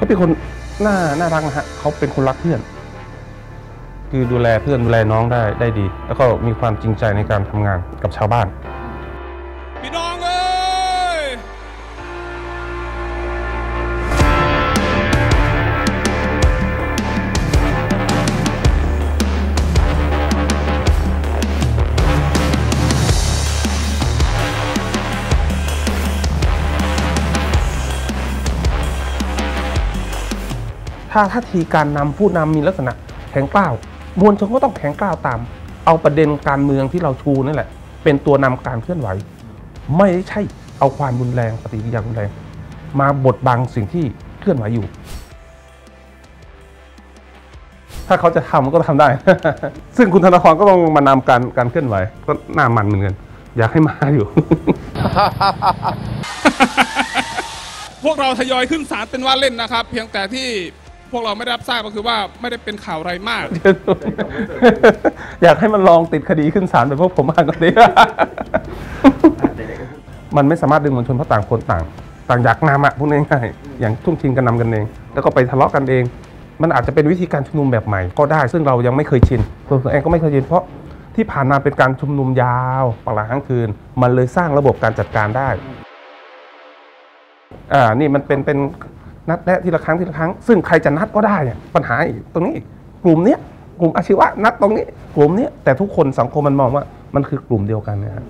เขาเป็นคนน่าน่ารักนะฮะเขาเป็นคนรักเพื่อน คือดูแลเพื่อนดูแลน้องได้ได้ดี แล้วก็มีความจริงใจในการทำงานกับชาวบ้าน ถ้าท่าทีการนำผู้นำมีลักษณะแข็งกร้าวมวลชนก็ต้องแข็งกร้าวตาม เอาประเด็นการเมืองที่เราชูนั่นแหละ เป็นตัวนำการเคลื่อนไหว ไม่ใช่เอาความรุนแรงปฏิกิริยารุนแรง มาบดบังสิ่งที่เคลื่อนไหวอยู่ ถ้าเขาจะทำก็ทำได้ ซึ่งคุณธนาธรก็ต้องมานำการการเคลื่อนไหว ก็น่ามันเหมือนกันอยากให้มาอยู่ พวกเราทยอยขึ้นศาลเป็นว่าเล่นนะครับ เพียงแต่ที่ พวกเราไม่ได้รับทราบก็คือว่าไม่ได้เป็นข่าวอะไรมาก อยากให้มันลองติดคดีขึ้นศาลแบบพวกผมบ้างก็ดีมันไม่สามารถดึงมวลชนเพราะต่างคนต่าง ต่างอยากนำอะพูดง่ายๆอย่างทุ่งชิงกันนำกันเอง แล้วก็ไปทะเลาะกันเอง มันอาจจะเป็นวิธีการชุมนุมแบบใหม่ก็ได้ ซึ่งเรายังไม่เคยชินตัวผมเองก็ไม่เคยชินเพราะที่ผ่านมาเป็นการชุมนุมยาวปลาทั้งคืน มันเลยสร้างระบบการจัดการได้อ่านี่มันเป็นเป็น นัดแนะทีละครั้งทีละครั้ง ซึ่งใครจะนัดก็ได้เนี่ยปัญหาอีกตรงนี้อีกกลุ่มเนี้ยกลุ่มอาชีวะนัดตรงนี้ กลุ่มเนี้ยแต่ทุกคนสังคมมันมองว่ามันคือกลุ่มเดียวกันนะครับ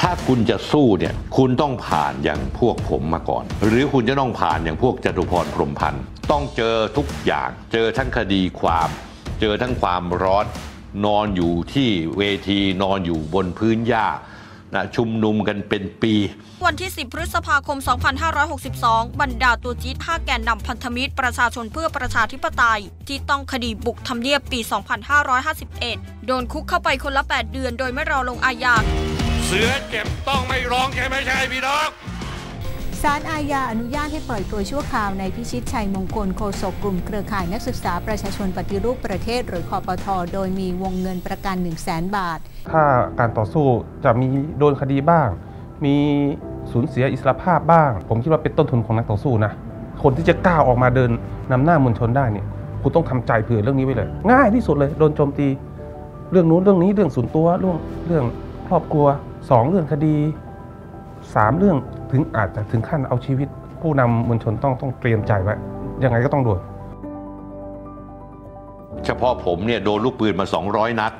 ถ้าคุณจะสู้เนี่ยคุณต้องผ่านอย่างพวกผมมาก่อน หรือคุณจะต้องผ่านอย่างพวกจตุพรพรมพันธ์ต้องเจอทุกอย่าง เจอทั้งคดีความ เจอทั้งความร้อน นอนอยู่ที่เวทีนอนอยู่บนพื้นหญ้า นะชุมนุมกันเป็นปี วันที่ 10 พฤษภาคม 2562 บรรดาตัวจี๊ด5แกนนำพันธมิตรประชาชนเพื่อประชาธิปไตย ที่ต้องคดีบุกทำเนียบปี 2551 โดนคุกเข้าไปคนละ 8 เดือนโดยไม่รอลงอาญา เสือเจ็บต้องไม่ร้องใช่ไหมใช่พี่น้อง ศาลอาญาอนุญาตให้ปล่อยตัวชั่วคราวในพิชิตชัยมงคลโฆษกกลุ่มเครือข่ายนักศึกษาประชาชนปฏิรูปประเทศ หรือคอปทอโดยมีวงเงินประกัน 1 0 0 0 0แบาท ถ้าการต่อสู้จะมีโดนคดีบ้าง มีสูญเสียอิสรภาพบ้าง ผมคิดว่าเป็นต้นทุนของนักต่อสู้นะ คนที่จะกล้าออกมาเดินนำหน้ามวลชนได้เนี่ยคุณต้องทำใจเผื่อเรื่องนี้ไว้เลย ง่ายที่สุดเลย โดนโจมตี เรื่องนู้นเรื่องนี้เรื่องส่วนตัวเรื่องเรื่องครอบครัวสองเรื่องคดีสามเรื่อง ถึงอาจจะถึงขั้นเอาชีวิต ผู้นำมวลชนต้องต้องเตรียมใจไว้ยังไงก็ต้องโดนเฉพาะผมเนี่ยโดนลูกปืนมา 200 นัด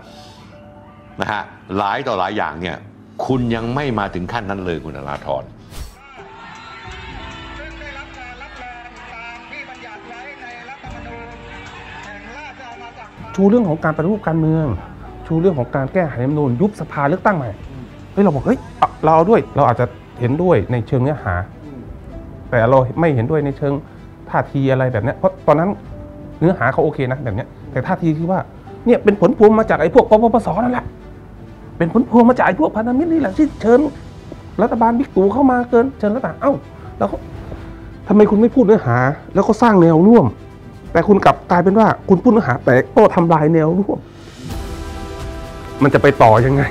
นะฮะหลายต่อหลายอย่างเนี่ยคุณยังไม่มาถึงขั้นนั้นเลยคุณธนาธรชูเรื่องของการปฏิรูปการเมือง ชูเรื่องของการแก้ไขรัฐธรรมนูญยุบสภาเลือกตั้งใหม่เฮ้ยเราบอกเฮ้ยอะเราเอาด้วยเราอาจจะ เห็นด้วยในเชิงเนื้อหา แต่เราไม่เห็นด้วยในเชิงท่าทีอะไรแบบนี้เพราะตอนนั้นเนื้อหาเขาโอเคนะแบบนี้แต่ท่าทีที่ว่าเนี่ยเป็นผลพวงมาจากไอ้พวกปปปสนั่นแหละเป็นผลพวงมาจากไอ้พวกพันธมิตรนี่แหละที่เชิญรัฐบาลบิ๊กตู่เข้ามาเกินเชิญรัฐบาลเอ้า แล้วทำไมคุณไม่พูดเนื้อหา แล้วก็สร้างแนวร่วม แต่คุณกลับกลายเป็นว่าคุณพูดเนื้อหา แต่ก็ทำลายแนวร่วม มันจะไปต่อยังไง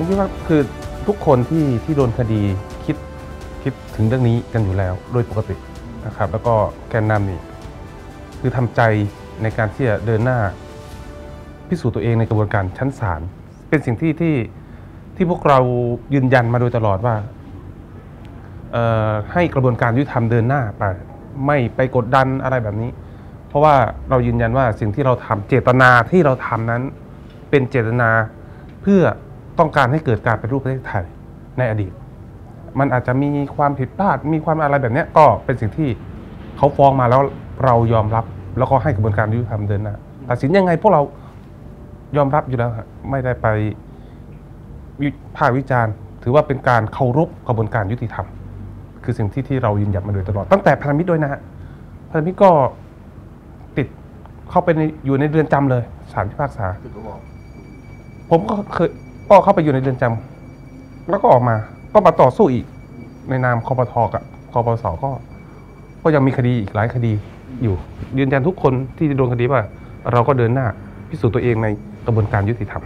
ผมคิดว่าคือทุกคนที่ที่โดนคดีคิดคิดถึงเรื่องนี้กันอยู่แล้วโดยปกตินะครับ แล้วก็แกนนำนี่คือทำใจในการที่จะเดินหน้า พิสูจน์ตัวเองในกระบวนการชั้นศาลเป็นสิ่งที่ที่ที่พวกเรายืนยันมาโดยตลอดว่าให้กระบวนการยุติธรรมเดินหน้าไปไม่ไปกดดันอะไรแบบนี้ เพราะว่าเรายืนยันว่าสิ่งที่เราทำเจตนาที่เราทำนั้น เป็นเจตนาเพื่อ ต้องการให้เกิดการปฏิรูปประเทศไทยในอดีต มันอาจจะมีความผิดพลาดมีความอะไรแบบเนี้ยก็เป็นสิ่งที่เขาฟ้องมาแล้วเรายอมรับแล้วก็ให้กระบวนการยุติธรรมเดินหน้าตัดสินยังไงพวกเรายอมรับอยู่แล้วฮะไม่ได้ไปวิพากษ์วิจารณ์ ถือว่าเป็นการเคารพกระบวนการยุติธรรม คือสิ่งที่ที่เรายืนหยัดมาโดยตลอด ตั้งแต่พันธมิตรด้วยนะฮะพันธมิตรก็ติดเข้าไปในอยู่ในเรือนจำเลยศาลพิพากษาผมก็เคย ก็เข้าไปอยู่ในเรือนจำแล้วก็ออกมา ก็มาต่อสู้อีก ในนามคอปทกับคอปสก็ ก็ยังมีคดีอีกหลายคดีอยู่ ยืนยันทุกคนที่โดนคดีว่า เราก็เดินหน้าพิสูจน์ตัวเองในกระบวนการยุติธรรม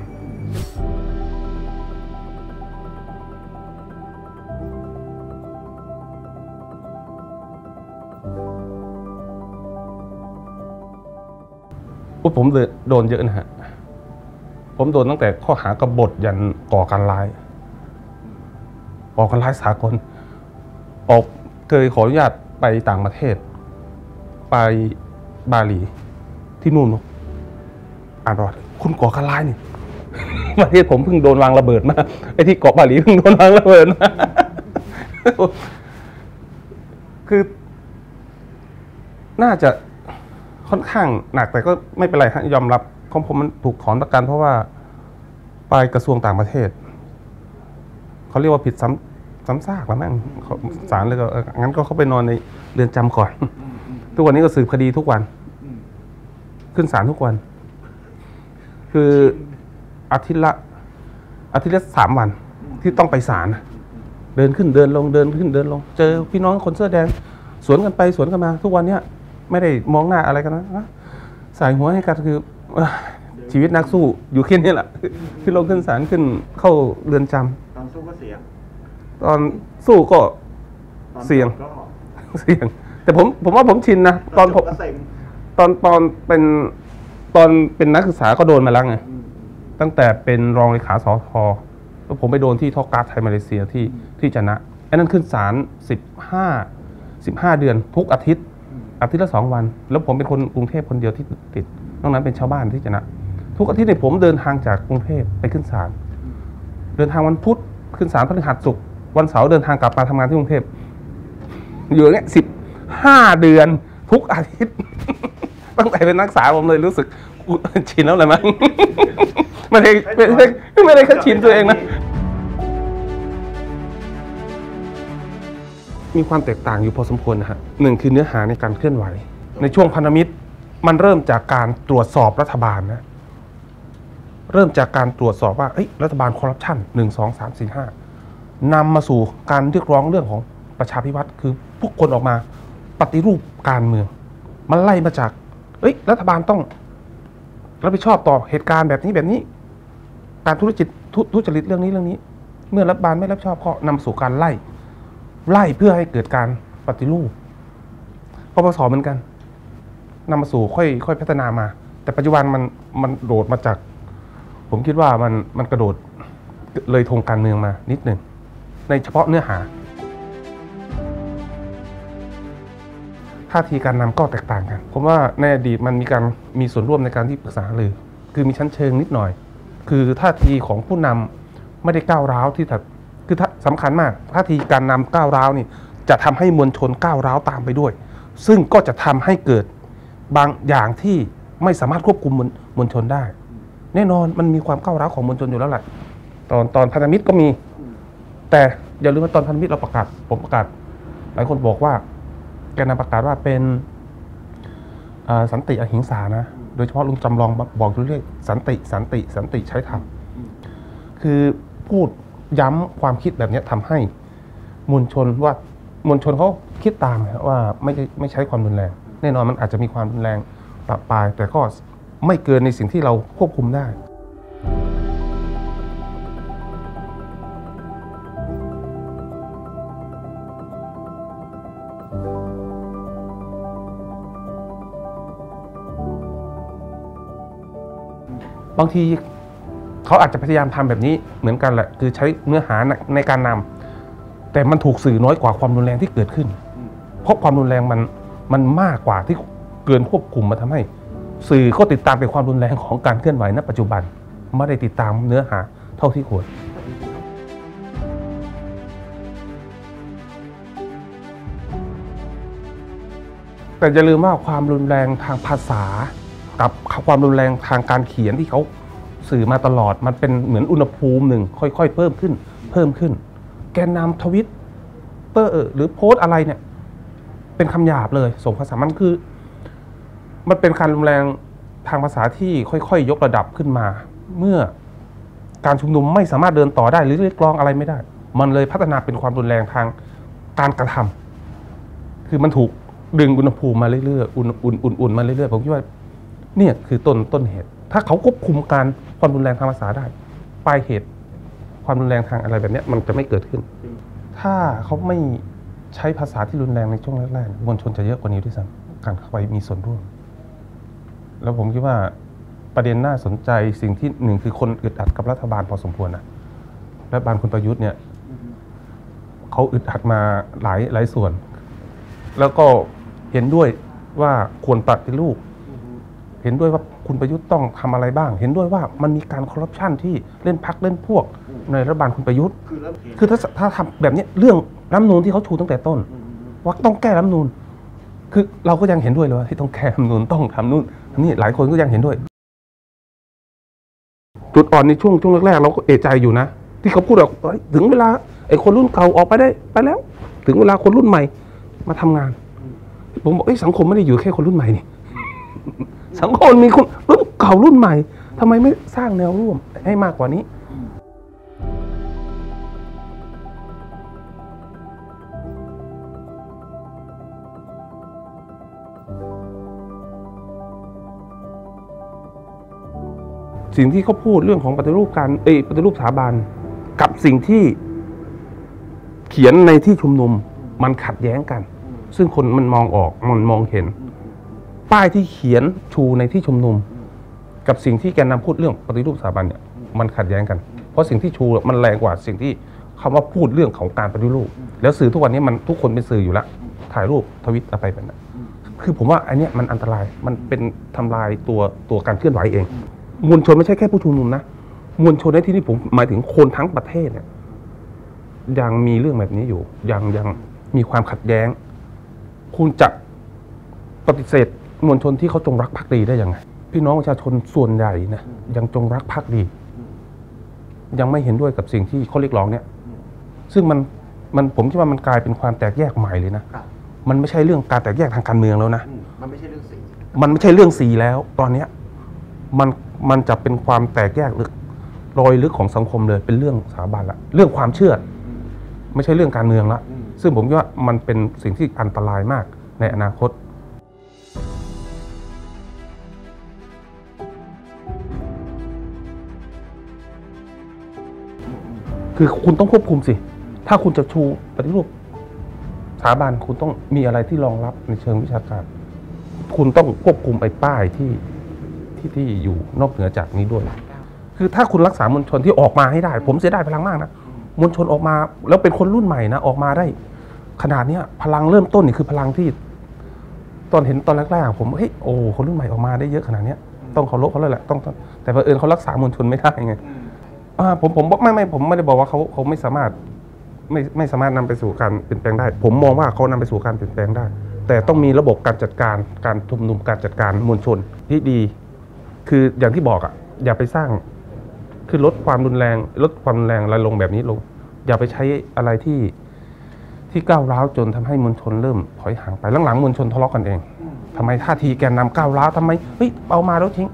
โอ้ผมโดนเยอะนะฮะ ผมโดนตั้งแต่ข้อหากบฏยันก่อการร้ายก่อการร้ายสากลออกเคยขออนุญาตไปต่างประเทศ ไปบาหลีที่นู่นอ่านประวัติคุณก่อการร้ายนี่ประเทศผมเพิ่งโดนวางระเบิดมาไอ้ที่เกาะบาหลีเพิ่งโดนวางระเบิดมาคือ น่าจะค่อนข้างหนักแต่ก็ไม่เป็นไรฮะยอมรับ ของผมมันถูกถอนประกันเพราะว่าไปกระทรวงต่างประเทศ เขาเรียกว่าผิดซ้ำซ้ำซากแล้วมั้งศาลเลยก็งั้นก็เข้าไปนอนในเรือนจำก่อน ทุกวันนี้ก็สืบคดีทุกวัน ขึ้นศาลทุกวัน คืออาทิตย์ละอาทิตย์ละสามวันที่ต้องไปศาลเดินขึ้นเดินลงเดินขึ้นเดินลง เจอพี่น้องคนเสื้อแดง สวนกันไปสวนกันมา ทุกวันเนี้ยไม่ได้มองหน้าอะไรกันนะนะสายหัวให้กันคือ ชีวิตนักสู้อยู่แค่นี้แหละขึ้นลงขึ้นศาลขึ้นเข้าเรือนจำตอนสู้ก็เสียง ตอนสู้ก็ตอนเสี่ยงจบก็เสี่ยง แต่ผมผมว่าผมชินนะตอนผมจบก็เซ็งตอนตอนเป็นตอนเป็นนักศึกษาก็โดนมาแล้วไงอืมตั้งแต่เป็นรองเลขา สนนทแล้วผมไปโดนที่ท่อก๊าซไทยมาเลเซียที่ที่จะนะไอ้นั่นขึ้นศาลสิบห้าสิบห้าเดือน ทุกอาทิตย์อาทิตย์ละสองวัน แล้วผมเป็นคนกรุงเทพคนเดียวที่ติด นอกนั้นเป็นชาวบ้านที่จะนะ ทุกอาทิตย์เนี่ยผมเดินทางจากกรุงเทพไปขึ้นศาลเดินทางวันพุธขึ้นศาลพฤหัสศุกร์วันเสาร์เดินทางกลับมาทำงานที่กรุงเทพอยู่เงี้ยสิบห้าเดือนทุกอาทิตย์ ตั้งแต่เป็นนักศึกษาผมเลยรู้สึกชินแล้วเลยมั้งไม่ได้ไม่ได้ไม่ได้แค่ชินตัวเองนะมีความแตกต่างอยู่พอสมควรนะฮะหนึ่งคือเนื้อหาในการเคลื่อนไหว ในช่วงพันธมิตร มันเริ่มจากการตรวจสอบรัฐบาลนะ เริ่มจากการตรวจสอบว่าเอ้รัฐบาลคอร์รัปชันหนึ่งสองสามสี่ห้านำมาสู่การเรียกร้องเรื่องของประชาพิวัตรคือผู้คนออกมาปฏิรูปการเมือง มันไล่มาจากเอ้ยรัฐบาลต้องรับผิดชอบต่อเหตุการณ์แบบนี้แบบนี้ การทุจริตทุจริตเรื่องนี้เรื่องนี้ เมื่อรัฐบาลไม่รับผิดชอบก็นำสู่การไล่ ไล่เพื่อให้เกิดการปฏิรูปปปสเหมือนกัน นำมาสู่ค่อยค่อยพัฒนามา แต่ปัจจุบันมันมันโดดมาจาก ผมคิดว่ามันมันกระโดดเลยธงการเมืองมานิดหนึ่งในเฉพาะเนื้อหาท่าทีการนำก็แตกต่างกัน ผมว่าในอดีตมันมีการมีส่วนร่วมในการที่ปรึกษาเลยคือมีชั้นเชิงนิดหน่อย คือท่าทีของผู้นำไม่ได้ก้าวร้าวที่แบบคือถ้าสำคัญมากท่าทีการนำก้าวร้าวนี่จะทำให้มวลชนก้าวร้าวตามไปด้วย ซึ่งก็จะทำให้เกิด บางอย่างที่ไม่สามารถควบคุมมวลชนได้ แน่นอนมันมีความก้าวร้าวของมวลชนอยู่แล้วแหละตอนตอนพันธมิตรก็มี แต่อย่าลืมว่าตอนพันธมิตรเราประกาศผมประกาศ หลายคนบอกว่า แกนนำประกาศว่าเป็นสันติอหิงสานะ โดยเฉพาะลุงจำลองบอกอยู่เรื่อยสันติสันติสันติใช้ธรรมคือพูดย้ำความคิดแบบนี้ทำให้มวลชนว่ามวลชนเขาคิดตามว่าไม่ไม่ใช้ความรุนแรง แน่นอนมันอาจจะมีความรุนแรงปรับปราย แต่ก็ไม่เกินในสิ่งที่เราควบคุมได้ บางทีเขาอาจจะพยายามทำแบบนี้เหมือนกันแหละ คือใช้เนื้อหาในในการนำแต่มันถูกสื่อน้อยกว่าความรุนแรงที่เกิดขึ้น เพราะความรุนแรงมัน มันมากกว่าที่เกินควบคุมมาทำให้ สื่อก็ติดตามเป็นความรุนแรงของการเคลื่อนไหวณปัจจุบันไม่ได้ติดตามเนื้อหาเท่าที่ควรแต่อย่าลืมว่าความรุนแรงทางภาษา กับความรุนแรงทางการเขียนที่เขาสื่อมาตลอดมันเป็นเหมือนอุณหภูมิหนึ่งค่อยๆ เพิ่มขึ้น เพิ่มขึ้น แกนนำทวิตเตอร์หรือโพสต์อะไรเนี่ย เป็นคำหยาบเลยส่งภาษามันคือ มันเป็นการรุนแรงทางภาษาที่ค่อยๆ ยกระดับขึ้นมา เมื่อการชุมนุมไม่สามารถเดินต่อได้หรือเรียกร้องอะไรไม่ได้ มันเลยพัฒนาเป็นความรุนแรงทางการกระทำคือมันถูกดึงอุณหภูมิมาเรื่อยๆอุ่นอุ่นอุ่นอุ่นมาเรื่อยๆผมคิดว่าเนี่ยคือต้นต้นเหตุ ถ้าเขาควบคุมการความรุนแรงทางภาษาได้ปลายเหตุความรุนแรงทางอะไรแบบนี้มันจะไม่เกิดขึ้น ถ้าเขาไม่ ใช้ภาษาที่รุนแรงในช่วงแรกๆมวลชนจะเยอะกว่านี้ด้วยซ้ำการเข้าไปมีส่วนร่วม แล้วผมคิดว่าประเด็นน่าสนใจสิ่งที่หนึ่งคือคนอึดอัดกับรัฐบาลพอสมควรนะรัฐบาลคุณประยุทธ์เนี่ยเขาอึดอัดมาหลายหลายส่วน แล้วก็เห็นด้วยว่าควรปฏิรูปเห็นด้วยว่าคุณประยุทธ์ต้องทำอะไรบ้าง เห็นด้วยว่ามันมีการคอร์รัปชันที่เล่นพักเล่นพวกในรัฐบาลคุณประยุทธ์ คือถ้าถ้าทำแบบนี้เรื่อง รัฐธรรมนูนที่เขาชูตั้งแต่ต้นว่าต้องแก้รัฐธรรมนูนคือเราก็ยังเห็นด้วยเลยว่าที่ต้องแก้รัฐธรรมนูนต้องทำนู่นทำนี่หลายคนก็ยังเห็นด้วย จุดอ่อนในช่วงช่วงแรกๆเราก็เอะใจอยู่นะ ที่เขาพูดว่าเอ้ยถึงเวลาไอ้คนรุ่นเก่าออกไปได้ไปแล้ว ถึงเวลาคนรุ่นใหม่มาทำงาน ผมบอกเอ้ยสังคมไม่ได้อยู่แค่คนรุ่นใหม่นี่สังคมมีคนรุ่นเก่ารุ่นใหม่ทำไมไม่สร้างแนวร่วมให้มากกว่านี้ สิ่งที่เขาพูดเรื่องของปฏิรูปการเอยปฏิรูปสถาบันกับสิ่งที่เขียนในที่ชุมนุมมันขัดแย้งกัน ซึ่งคนมันมองออกมันมองเห็น ป้ายที่เขียนชูในที่ชุมนุม กับสิ่งที่แกนนำพูดเรื่องปฏิรูปสถาบันเนี่ยมันขัดแย้งกัน เพราะสิ่งที่ชูมันแรงกว่าสิ่งที่คำว่าพูดเรื่องของการปฏิรูป แล้วสื่อทุกวันนี้มันทุกคนเป็นสื่ออยู่ล้วถ่ายรูปทวิตอะไรแบบนั้นคือผมว่าอันเนี้ยมันอันตรายมันเป็นทำลายตัวตัวการเคลื่อนไหวเอง มวลชนไม่ใช่แค่ผู้ชุมนุมนะมวลชนในที่นี้ผมหมายถึงคนทั้งประเทศเนี่ยยังมีเรื่องแบบนี้อยู่ ยังยังมีความขัดแย้ง คุณจะปฏิเสธมวลชนที่เขาจงรักภักดีได้ยังไง พี่น้องประชาชนส่วนใหญ่นะยังจงรักภักดี ยังไม่เห็นด้วยกับสิ่งที่เขาเรียกร้องเนี่ย ซึ่งมันมันผมคิดว่ามันกลายเป็นความแตกแยกใหม่เลยนะครับมันไม่ใช่เรื่องการแตกแยกทางการเมืองแล้วนะอืมมันไม่ใช่เรื่องสีมันไม่ใช่เรื่องสีแล้ว ตอนเนี้ย มันมันจะเป็นความแตกแยกลึกรอยลึกของสังคมเลยเป็นเรื่องสถาบันละเรื่องความเชื่อ ไม่ใช่เรื่องการเมืองละซึ่งผมว่ามันเป็นสิ่งที่อันตรายมากในอนาคต คือคุณต้องควบคุมสิ ถ้าคุณจะชูปฏิรูปสถาบันคุณต้องมีอะไรที่รองรับในเชิงวิชาการ คุณต้องควบคุมไอ้ป้ายที่ ที่ที่อยู่นอกเหนือจากนี้ด้วย คือถ้าคุณรักษามวลชนที่ออกมาให้ได้ ผมเสียดายพลังมากนะมวลชนออกมา แล้วเป็นคนรุ่นใหม่นะออกมาได้ ขนาดเนี้ยพลังเริ่มต้นนี่คือพลังที่ ตอนเห็นตอนแรกๆผมเฮ้ยโอ้คนรุ่นใหม่ออกมาได้เยอะขนาดเนี้ยต้องเคารพเขาเลยแหละต้องต้องแต่เผอิญเขารักษามวลชนไม่ได้ไงอ่าผมผมบอกไม่ไม่ผมไม่ได้บอกว่าเขาเขาไม่สามารถไม่ไม่สามารถนำไปสู่การเปลี่ยนแปลงได้ ผมมองว่าเขานำไปสู่การเปลี่ยนแปลงได้ แต่ต้องมีระบบการจัดการการชุมนุมการจัดการมวลชนที่ดี คืออย่างที่บอกอะ อย่าไปสร้าง คือลดความรุนแรง ลดความรุนแรงอะลงแบบนี้ลง อย่าไปใช้อะไรที่ที่ก้าวร้าวจนทำให้มวลชนเริ่มถอยห่างไปหลังๆมวลชนทะเลาะกันเองทำไมท่าทีแกนนำก้าวร้าวทำไมเฮ้ยเอามาแล้วทิ้ง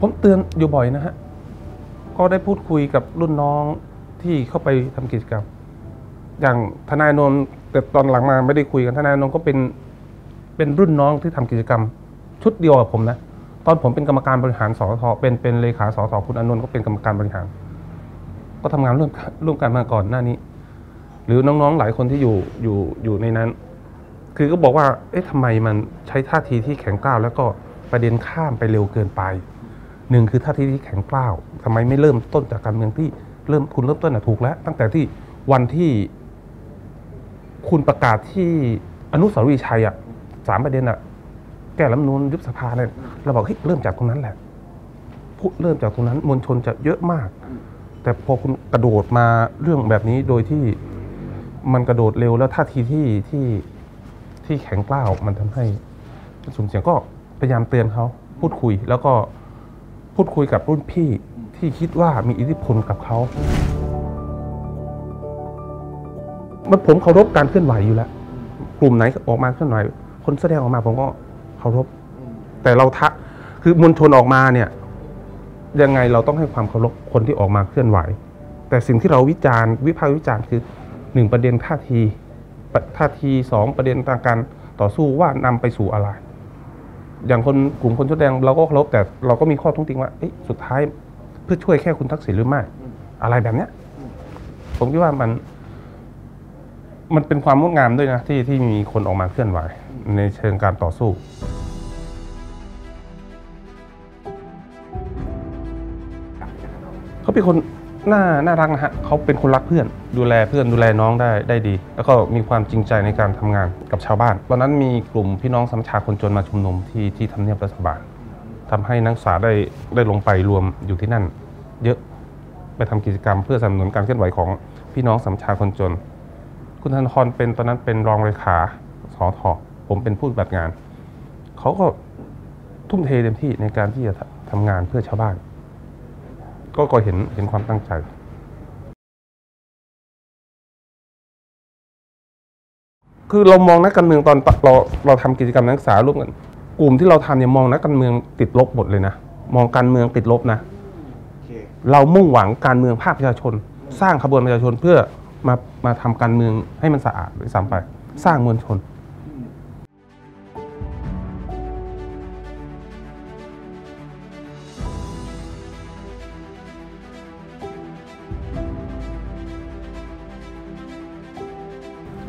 ผมเตือนอยู่บ่อยนะฮะ ก็ได้พูดคุยกับรุ่นน้อง ที่เข้าไปทำกิจกรรม อย่างทนายนนท์แต่ตอนหลังมาไม่ได้คุยกันทนายนนท์ก็เป็นเป็นรุ่นน้องที่ทำกิจกรรม ชุดเดียวกับผมนะตอนผมเป็นกรรมการบริหารสอทเป็นเป็นเลขาสอทคุณอนนท์ก็เป็นกรรมการบริหาร ก็ทำงานร่วมร่วมกันมาก่อนหน้านี้ หรือน้องๆหลายคนที่อยู่อยู่อยู่ในนั้น คือก็บอกว่า เอ๊ะทำไมมันใช้ท่าทีที่แข็งกร้าว แล้วก็ประเด็นข้ามไปเร็วเกินไปหนึ่งคือท่าทีที่แข็งกร้าวทำไมไม่เริ่มต้นจากการเมืองที่ เริ่มคุณเริ่มต้นน่ะถูกแล้ว ตั้งแต่ที่วันที่คุณประกาศที่อนุสาวรีย์ชัยอะสามประเด็นอะ แก้รัฐธรรมนูนยุบสภาเนี่ยเราบอกเฮ้ยเริ่มจากตรงนั้นแหละพูดเริ่มจากตรงนั้นมวลชนจะเยอะมาก แต่พอคุณกระโดดมาเรื่องแบบนี้โดยที่มันกระโดดเร็วแล้วท่าทีที่ที่ที่แข็งกล้าวมันทำให้สุ่มเสียงก็พยายามเตือนเขาพูดคุยแล้วก็พูดคุยกับรุ่นพี่ ที่คิดว่ามีอิทธิพลกับเขา มันผมเคารพการเคลื่อนไหวอยู่แล้ว กลุ่มไหนออกมาเคลื่อนไหว คนแสดงออกมาผมก็เคารพ แต่เราทะคือมวลชนออกมาเนี่ย ยังไงเราต้องให้ความเคารพคนที่ออกมาเคลื่อนไหว แต่สิ่งที่เราวิจารณ์วิพากษ์วิจารณ์คือหนึ่งประเด็นท่าทีท่าทีสองประเด็นทางการต่อสู้ว่านำไปสู่อะไร อย่างคนกลุ่มคนชุดแดงเราก็เคารพแต่เราก็มีข้อทุ่งติงว่าสุดท้าย เพื่อช่วยแค่คุณทักษิณหรือไม่อะไรแบบเนี้ย ผมคิดว่ามัน มันเป็นความงดงามด้วยนะที่ที่มีคนออกมาเคลื่อนไหว ในเชิงการต่อสู้เขาเป็นคนน่าน่ารักนะฮะเขาเป็นคนรักเพื่อน ดูแลเพื่อนดูแลน้องได้ได้ดี แล้วก็มีความจริงใจในการทำงานกับชาวบ้านตอนนั้นมีกลุ่มพี่น้องสมัชชาคนจนมาชุมนุมที่ที่ทำเนียบรัฐบาล ทำให้นักศึกษาได้ได้ลงไปรวมอยู่ที่นั่น เยอะไปทำกิจกรรมเพื่อสนับสนุนการเคลื่อนไหวของพี่น้องสมัชชาคนจน คุณธนาธรเป็นตอนนั้นเป็นรองเลขาสอทอผมเป็นผู้ปฏิบัติงาน เขาก็ทุ่มเทเต็มที่ในการที่จะทำงานเพื่อชาวบ้าน ก็ก็เห็นเห็นความตั้งใจคือเรามองนักการเมืองตอนเราเราทำกิจกรรมนักศึกษาร่วมกัน กลุ่มที่เราทำเนี่ยมองนักการเมืองติดลบหมดเลยนะมองการเมืองติดลบนะเรามุ่งหวังการเมืองภาคประชาชน สร้างขบวนประชาชนเพื่อมามาทำการเมืองให้มันสะอาดด้วยซ้ำไป สร้างมวลชน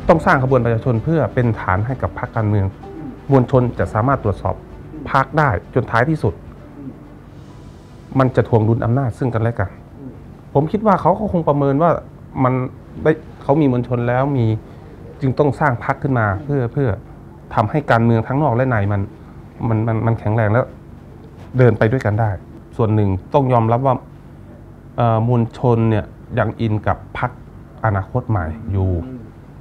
ต้องสร้างขบวนประชาชนเพื่อเป็นฐานให้กับพรรคการเมือง มวลชนจะสามารถตรวจสอบพรรคได้จนท้ายที่สุด มันจะทวงดุลอำนาจซึ่งกันและกัน ผมคิดว่าเขาก็คงประเมินว่ามันได้เขามีมวลชนแล้วมีจึงต้องสร้างพรรคขึ้นมา เพื่อเพื่อทำให้การเมืองทั้งนอกและในมันมันมันมันแข็งแรงแล้วเดินไปด้วยกันได้ ส่วนหนึ่งต้องยอมรับว่ามวลชนเนี่ยยังอินกับพรรคอนาคตใหม่อยู่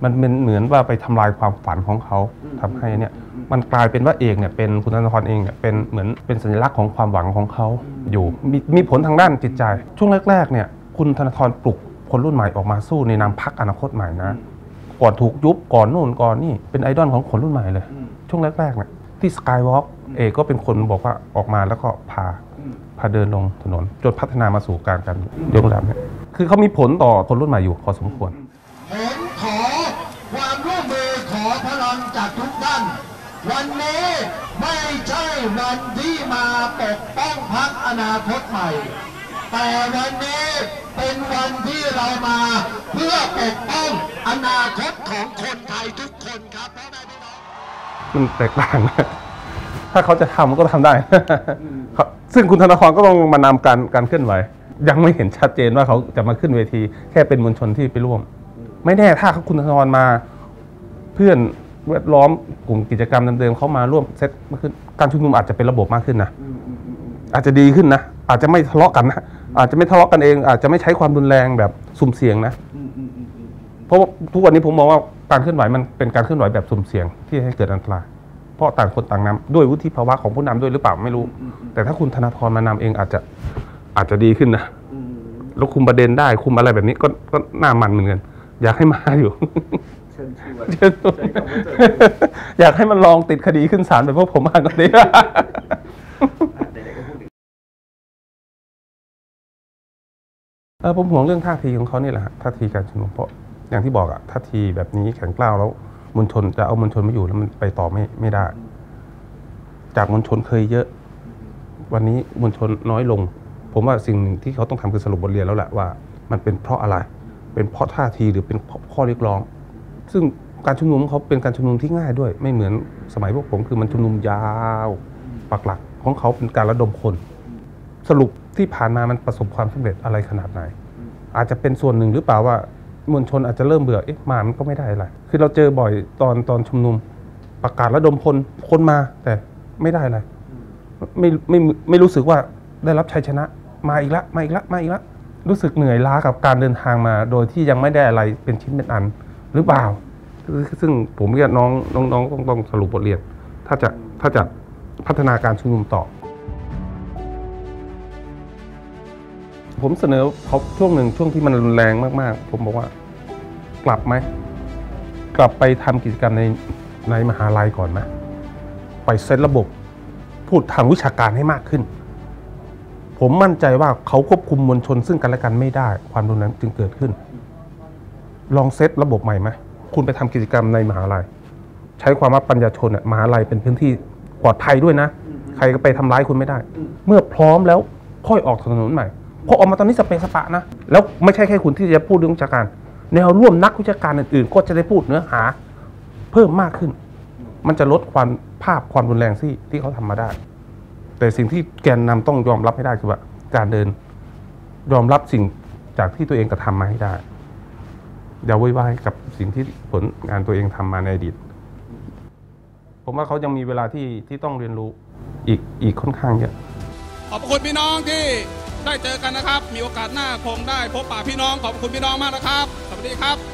มันเป็นเหมือนว่าไปทำลายความฝันของเขาทำให้เนี่ย มันกลายเป็นว่าเอกเนี่ยเป็นคุณธนาธรเองเนี่ยเป็นเหมือนเป็นสัญลักษณ์ของความหวังของเขาอยู่มีมีผลทางด้านจิตใจ ช่วงแรกๆเนี่ยคุณธนาธรปลุกคนรุ่นใหม่ออกมาสู้ในนามพักอนาคตใหม่นะ ก่อนถูกยุบก่อนนู่นก่อนนี่เป็นไอดอลของคนรุ่นใหม่เลย ช่วงแรกๆเนี่ยที่สกายวอล์กเอกก็เป็นคนบอกว่าออกมาแล้วก็พาพาเดินลงถนนจนพัฒนามาสู่การการยกระดับเนี่ยคือเขามีผลต่อคนรุ่นใหม่อยู่พอสมควร ผมขอความร่วมมือขอพลังจากทุกท่าน วันนี้ไม่ใช่วันที่ มาปกป้องพักอนาคตใหม่ แต่วันนี้เป็นวันที่เรามาเพื่อปกป้องอนาคตของคนไทยทุกคนครับพ่อแม่พี่น้องมันแตกต่างนะถ้าเขาจะทำก็ทำได้ ซึ่งคุณธนาธรก็ต้องมานำการการเคลื่อนไหว ยังไม่เห็นชัดเจนว่าเขาจะมาขึ้นเวที แค่เป็นมวลชนที่ไปร่วม ไม่แน่ถ้าคุณธนาธรมาเพื่อน แวดล้อมกลุ่มกิจกรรมเดิมๆเขามาร่วมเซตมากขึ้นการชุมนุมอาจจะเป็นระบบมากขึ้นนะอาจจะดีขึ้นนะอาจจะไม่ทะเลาะกันนะอาจจะไม่ทะเลาะกันเอง อาจจะไม่ใช้ความรุนแรงแบบสุ่มเสี่ยงนะเพราะว่าทุกวันนี้ผมมองว่าการเคลื่อนไหวมันเป็นการเคลื่อนไหวแบบสุ่มเสี่ยงที่ให้เกิดอันตรายเพราะต่างคนต่างนำด้วยวุฒิภาวะของผู้นำด้วยหรือเปล่าไม่รู้ แต่ถ้าคุณธนาธรมานำเองอาจจะอาจจะดีขึ้นนะแล้วคุมประเด็นได้คุมอะไรแบบนี้ก็ก็น่ามันเหมือนกันอยากให้มาอยู่ เชิญชวนเชิญชวนอยากให้มันลองติดคดีขึ้นศาลแบบพวกผมบ้างก็ไหนดถึงเออผมห่วงเรื่องท่าทีของเขานี่แหละฮะท่าทีการชุมนุมเพราะอย่างที่บอกอะท่าทีแบบนี้แข็งกล้าวแล้วมวลชนจะเอามวลชนมาอยู่แล้วมันไปต่อไม่ไม่ได้ จากมวลชนเคยเยอะ วันนี้มวลชนน้อยลง ผมว่าสิ่งหนึ่งที่เขาต้องทำคือสรุปบทเรียนแล้วแหละว่า มันเป็นเพราะอะไร เป็นเพราะท่าทีหรือเป็นเพราะข้อเรียกร้อง ซึ่งการชุมนุมของเขาเป็นการชุมนุมที่ง่ายด้วย ไม่เหมือนสมัยพวกผมคือมันชุมนุมยาวปักหลักของเขาเป็นการระดมคน สรุปที่ผ่านมามันประสบความสำเร็จอะไรขนาดไหน อาจจะเป็นส่วนหนึ่งหรือเปล่าว่ามวลชนอาจจะเริ่มเบื่อเอ๊ะมามันก็ไม่ได้อะไรคือเราเจอบ่อยตอนตอนชุมนุม ประกาศระดมพลคนมาแต่ไม่ได้อะไรไม่ไม่ไม่ไม่รู้สึกว่าได้รับชัยชนะ มาอีกละมาอีกละมาอีกละรู้สึกเหนื่อยล้ากับการเดินทางมา โดยที่ยังไม่ได้อะไรเป็นชิ้นเป็นอัน หรือเปล่า ซึ่งผมเรียกน้องน้องน้องต้องต้องสรุปบทเรียน ถ้าจะถ้าจะพัฒนาการชุมนุมต่อ ผมเสนอเขาช่วงหนึ่งช่วงที่มันรุนแรงมากๆ ผมบอกว่ากลับไหม กลับไปทำกิจกรรมในในมหาลัยก่อนไหมไปเซตระบบพูดทางวิชาการให้มากขึ้น ผมมั่นใจว่าเขาควบคุมมวลชนซึ่งกันและกันไม่ได้ ความรุนแรงจึงเกิดขึ้น ลองเซตระบบใหม่ไหมคุณไปทำกิจกรรมในมหาลัย ใช้ความว่าปัญญาชนอะมหาลัยเป็นพื้นที่ปลอดภัยด้วยนะ ใครก็ไปทำร้ายคุณไม่ได้ เมื่อพร้อมแล้วค่อยออกถนนใหม่เพราะออกมาตอนนี้สเปซสปะนะ แล้วไม่ใช่แค่คุณที่จะพูดเรื่องวิชาการ แนวร่วมนักวิชาการอื่นๆ ก็จะได้พูดเนื้อหา เพิ่มมากขึ้น มันจะลดความภาพความรุนแรงที่ที่เขาทำมาได้ แต่สิ่งที่แกนนำต้องยอมรับให้ได้คือว่า การเดินยอมรับสิ่งจากที่ตัวเองกระทำมาให้ได้ อย่าวุ่นวายกับสิ่งที่ผลงานตัวเองทำมาในอดีต ผมว่าเขายังมีเวลาที่ที่ต้องเรียนรู้อีกอีกค่อนข้างเยอะขอบคุณพี่น้องที่ได้เจอกันนะครับ มีโอกาสหน้าคงได้พบปะพี่น้องขอบคุณพี่น้องมากนะครับ สวัสดีครับ